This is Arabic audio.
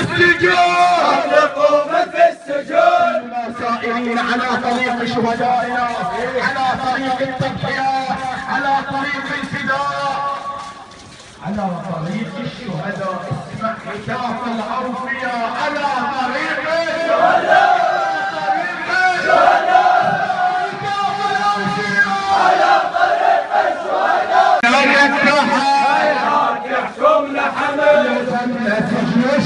السجون القوم في السجون سائرين على طريق شهدائنا على طريق التضحية على طريق الفداء على طريق الشهداء اسمع هتاف الأوفياء على طريق الشهداء Let's go.